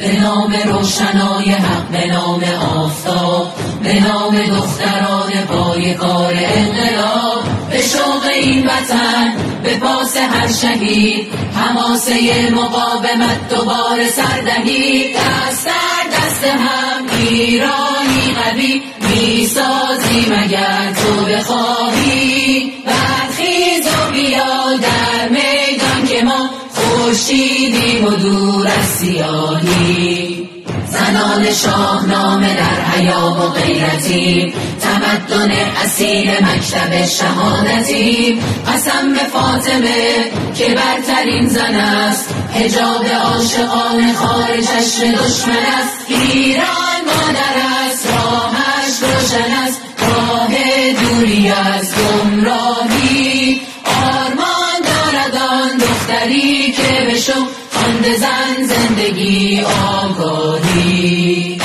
به نام روشنای حق به نام آفتاب به نام دختران پایگار انقلاب. به شوق این وطن به پاس هر شهید حماسه مقاومت دوباره سردهید. دست در دست هم ایرانی قوی می‌سازی مگر تو بخواهی؟ برخیز و بیا در میدان که ما خورشیدیم و دور از سیاهی. زنان شاهنامه در حیا و غیرتی تمدن اصیل مکتب شهادتی قسم به فاطمه که برترین زن است. هجاب عاشقان خارج چشم دشمن است. ایران مادر است راهش روشن است. دختری که به شو خواند زن زندگی آگاهی.